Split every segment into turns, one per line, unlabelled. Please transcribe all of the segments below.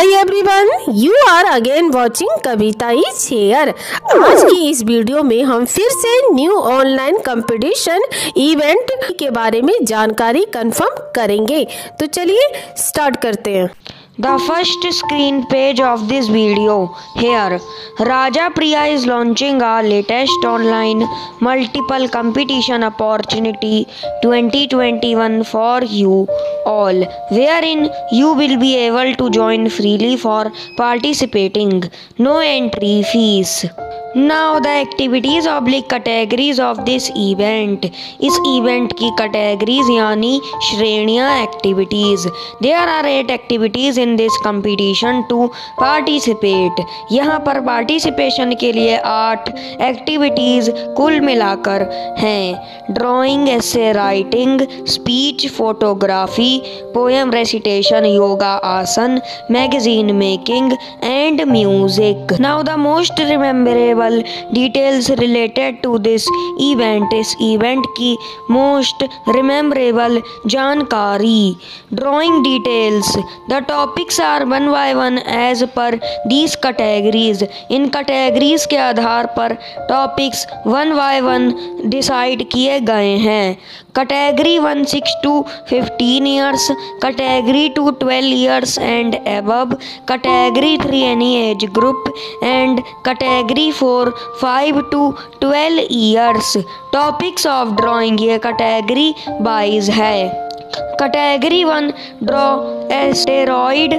Hi everyone you are again watching Kavita is आज की इस वीडियो में हम फिर से न्यू ऑनलाइन कंपटीशन इवेंट के बारे में जानकारी कंफर्म करेंगे। तो चलिए स्टार्ट करते हैं।
The first screen page of this video here Raja Priya is launching our latest online multiple competition opportunity 2021 for you all wherein you will be able to join freely for participating. No entry fees now the activities oblique categories of this event इस event की categories यानी श्रेणियाँ activities there are eight activities in this competition to participate यहाँ पर participation के लिए आठ activities कुल मिलाकर हैं. Drawing essay writing speech photography poem recitation yoga asana magazine making and music now the most rememberable details related to this event इस event की मोस्ट रिमेम्बरेबल जानकारी. Drawing details the topics are one by one as per these categories in categories के आधार पर topics one by one decide किए गए हैं. Category one six to fifteen years category two twelve years and above category three any age group and category four five to twelve years topics of drawing ये category wise है category one draw asteroid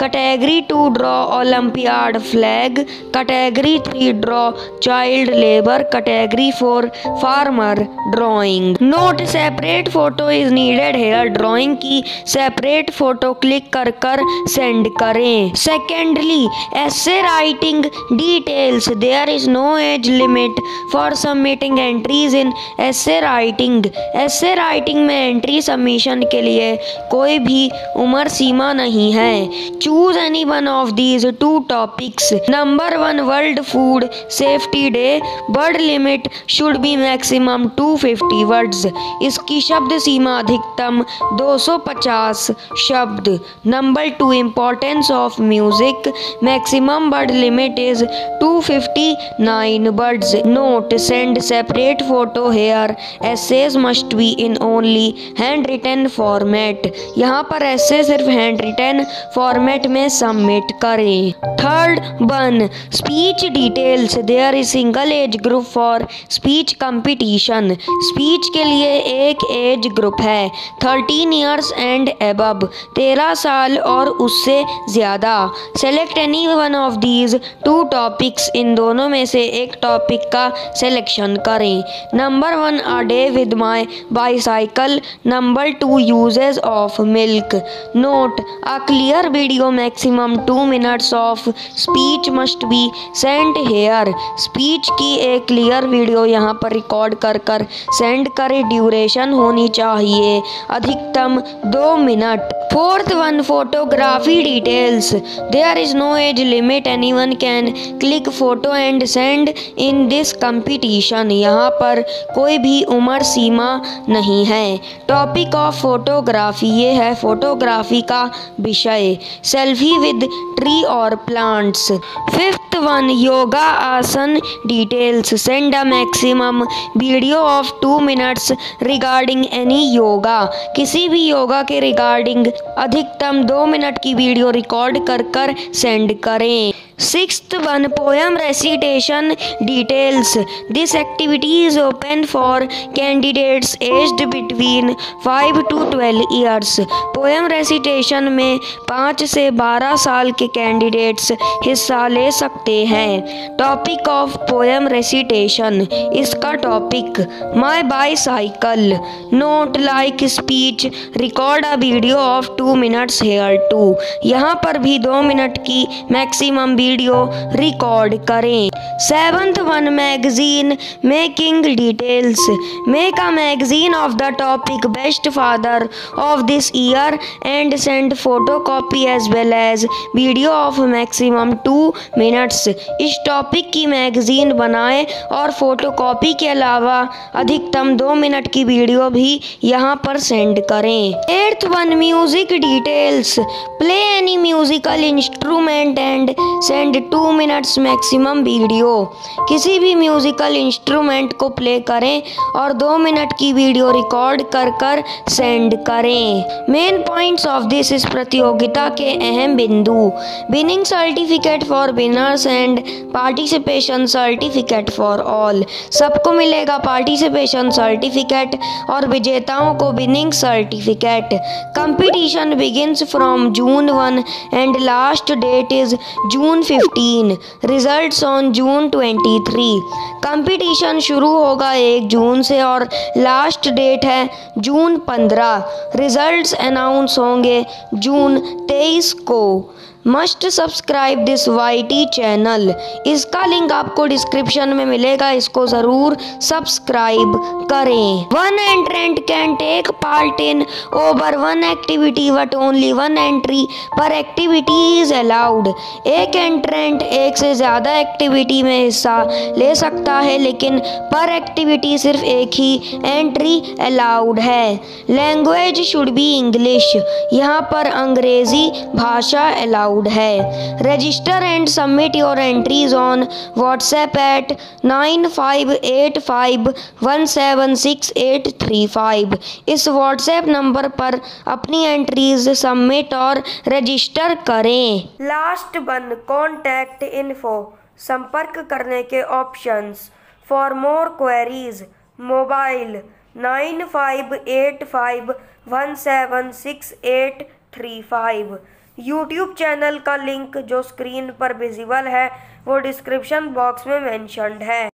category two draw olympiad flag, category three draw child labour, category four farmer drawing. Note separate photo is needed here drawing की separate photo click कर कर send करें। Secondly essay writing details there is no age limit for submitting entries in essay writing essay writing में entry submission के लिए कोई भी उम्र सीमा नहीं है। Choose any one of these two topics number one world food safety day word limit should be maximum 250 words इसकी शब्द सीमा अधिकतम 250 शब्द number two importance of music maximum word limit is 259 words note send separate photo here essays must be in only handwritten format यहाँ पर essay सिर्फ़ hand written format में submit करें। Third one speech details there is single age group for speech competition speech के लिए एक age group है. Thirteen years and above तेरह साल और उससे ज़्यादा. Select any one of these two topics इन दोनों में से एक टॉपिक का सिलेक्शन करें. Number one a day with my bicycle number two usages of milk note a clear video maximum two minutes of speech must be send here speech की एक clear video यहाँ पर रिकॉर्ड कर कर send करे duration होनी चाहिए। अधिकतम दो minute. Fourth one photography details there is no age limit any one can click photo and send in this competition यहाँ पर कोई भी उम्र सीमा नहीं है। टॉपिक ऑफ़ फोटोग्राफी ये है। फोटोग्राफी का विषय। सेल्फी विद ट्री और plants fifth one yoga asana details send a maximum video of two minutes regarding any yoga किसी भी योगा के रिगार्डिंग अधिकतम दो मिनट की वीडियो रिकॉर्ड कर कर सेंड करें। Sixth one poem recitation details this activity is open for candidates aged between five to twelve years poem recitation में पाँच से बारह साल के कैंडिडेट्स हिस्सा ले सकते हैं। टॉपिक ऑफ़ पोएम रेसिटेशन इसका topic my bicycle note like speech record a video of two minutes here too यहाँ पर भी दो मिनट की मैक्सिमम वीडियो रिकॉर्ड करें। Seventh one magazine, making details. Make a magazine of the topic, best father of this year, and send photo copy as well as video of maximum two minutes. इस topic की magazine बनाएँ और photo copy के अलावा अधिकतम दो minute की video भी यहाँ पर सेंड करें। Eighth one music details. Play any musical instrument and send two minutes maximum video किसी भी म्यूजिकल इंस्ट्रूमेंट को प्ले करें और दो मिनट की वीडियो रिकॉर्ड कर कर सेंड करें। मेन पॉइंट्स ऑफ़ दिस इस प्रतियोगिता के अहम बिंदु। Winning certificate for winners and participation certificate for all सबको मिलेगा पार्टिसिपेशन सर्टिफिकेट और विजेताओं को winning certificate competition begins from June one and last date is June fifteen results on June twenty three competition शुरू होगा एक जून से और लास्ट डेट है जून पंद्रह. रिजल्ट्स अनाउंस होंगे जून तेईस को. Must subscribe this Y T channel. इसका लिंक आपको डिस्क्रिप्शन में मिलेगा, इसको ज़रूर सब्सक्राइब करें। One entrant can take part in over one activity, but only one entry per activity is allowed. एक एंट्रेंट एक से ज़्यादा एक्टिविटी में हिस्सा ले सकता है, लेकिन पर एक्टिविटी सिर्फ़ एक ही एंट्री अलाउड है। Language should be English. यहाँ पर अंग्रेज़ी भाषा अलाउड अलाउड है। Register and submit your entries on WhatsApp at nine five eight five one seven six eight three five इस व्हाट्सएप नंबर पर अपनी एंट्रीज सबमिट और रजिस्टर करें।
लास्ट वन कॉन्टैक्ट इन्फो संपर्क करने के options for more queries mobile nine five eight five one seven six eight three five YouTube channel का link जो स्क्रीन पर विजिबल है, वो डिस्क्रिप्शन बॉक्स में मेंशनड है।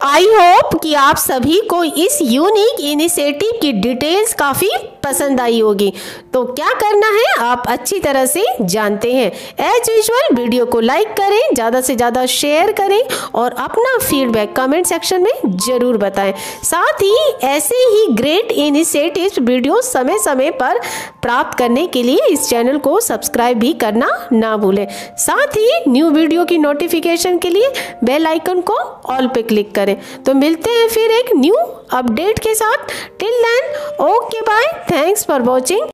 आई होप कि आप सभी को इस यूनिक इनिशिएटिव की डिटेल्स काफ़ी पसंद आई होगी। तो क्या करना है, आप अच्छी तरह से जानते हैं। एज यूजल वीडियो को लाइक करें, ज़्यादा से ज़्यादा शेयर करें और अपना फीडबैक कमेंट सेक्शन में ज़रूर बताएँ। साथ ही ऐसे ही ग्रेट इनिशिएटिव वीडियो समय समय पर प्राप्त करने के लिए इस चैनल को सब्सक्राइब भी करना ना भूलें। साथ ही न्यू वीडियो की नोटिफिकेशन के लिए बेल आइकन को ऑल पे क्लिक करें। तो मिलते हैं फिर एक न्यू अपडेट के साथ। Till then okay bye thanks for watching